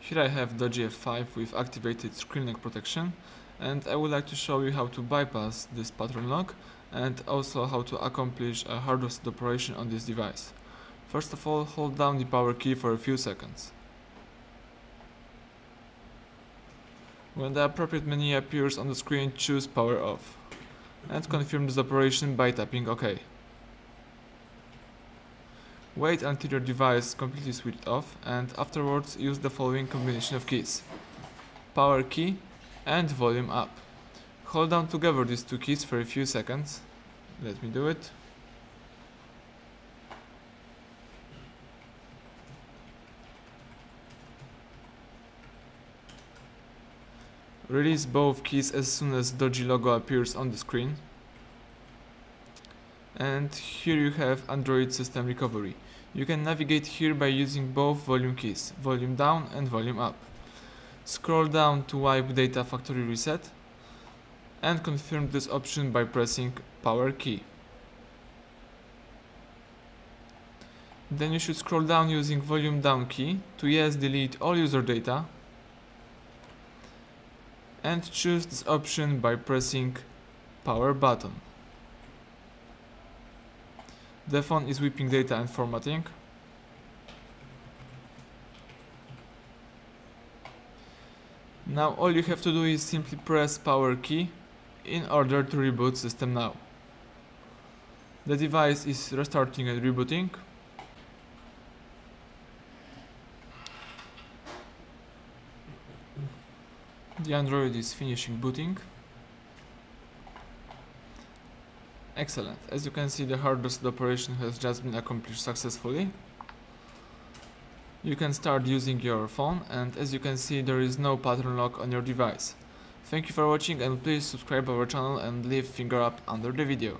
Here I have DOOGEE F5 with activated screen lock protection and I would like to show you how to bypass this pattern lock and also how to accomplish a hard reset operation on this device. First of all, hold down the power key for a few seconds. When the appropriate menu appears on the screen, choose power off and confirm this operation by tapping OK. Wait until your device completely switched off and afterwards use the following combination of keys. Power key and volume up. Hold down together these two keys for a few seconds. Let me do it. Release both keys as soon as DOOGEE logo appears on the screen. And here you have Android System Recovery. You can navigate here by using both volume keys, volume down and volume up. Scroll down to wipe data factory reset and confirm this option by pressing power key. Then you should scroll down using volume down key to yes delete all user data and choose this option by pressing power button. The phone is whipping data and formatting. Now all you have to do is simply press power key in order to reboot system now. The device is restarting and rebooting. The Android is finishing booting. Excellent. As you can see the hard reset operation has just been accomplished successfully. You can start using your phone and as you can see there is no pattern lock on your device. Thank you for watching and please subscribe our channel and leave finger up under the video.